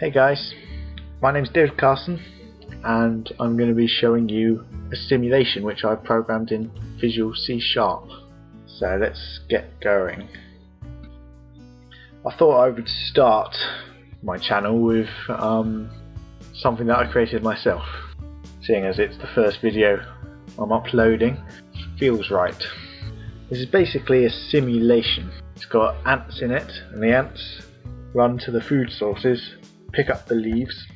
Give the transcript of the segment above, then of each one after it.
Hey guys, my name's David Carson and I'm going to be showing you a simulation which I've programmed in Visual C Sharp. So let's get going. I thought I would start my channel with um, something that I created myself. Seeing as it's the first video I'm uploading, feels right. This is basically a simulation. It's got ants in it and the ants run to the food sources pick up the leaves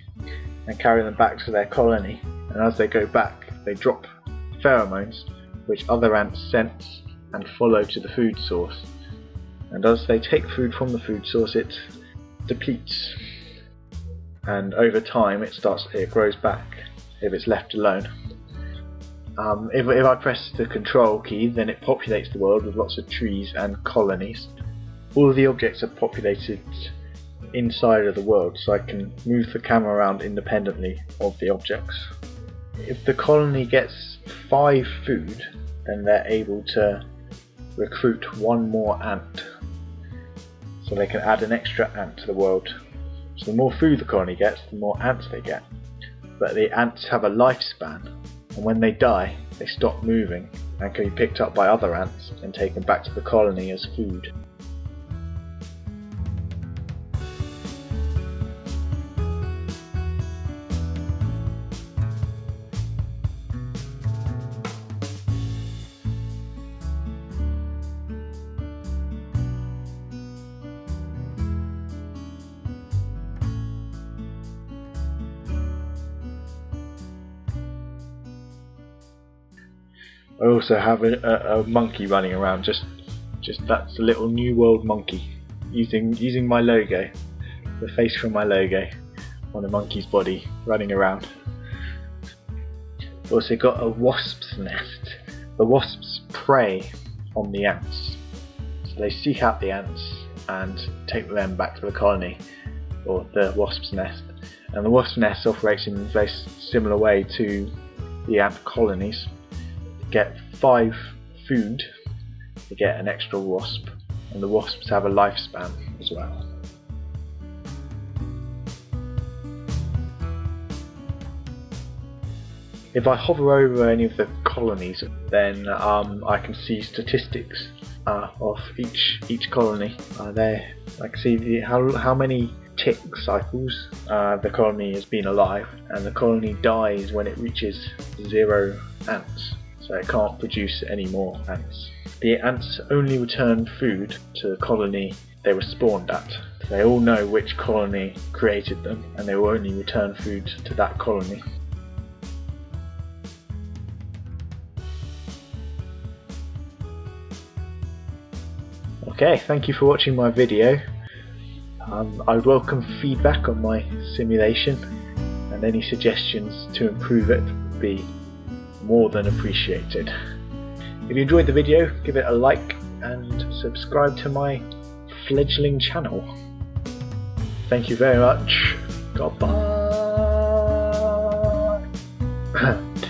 and carry them back to their colony. And as they go back they drop pheromones which other ants sense and follow to the food source. And as they take food from the food source it depletes. And over time it starts it grows back if it's left alone. Um, if, if I press the control key then it populates the world with lots of trees and colonies. All of the objects are populated inside of the world so I can move the camera around independently of the objects. If the colony gets 5 food then they're able to recruit one more ant so they can add an extra ant to the world. So the more food the colony gets the more ants they get but the ants have a lifespan and when they die they stop moving and can be picked up by other ants and taken back to the colony as food. I also have a, a, a, monkey running around. Just, just that's a little New World monkey using using my logo, the face from my logo on a monkey's body running around. Also got a wasp's nest. The wasps prey on the ants, so they seek out the ants and take them back to the colony or the wasp's nest. And the wasp's nest operates in a very similar way to the ant colonies get five food to get an extra wasp and the wasps have a lifespan as well. If I hover over any of the colonies then um, I can see statistics uh, of each each colony. Uh, there I can see the, how, how many tick cycles uh, the colony has been alive and the colony dies when it reaches zero ants it can't produce any more ants. The ants only return food to the colony they were spawned at. They all know which colony created them and they will only return food to that colony. Okay, thank you for watching my video. Um, I welcome feedback on my simulation and any suggestions to improve it be more than appreciated. If you enjoyed the video, give it a like and subscribe to my fledgling channel. Thank you very much. Goodbye.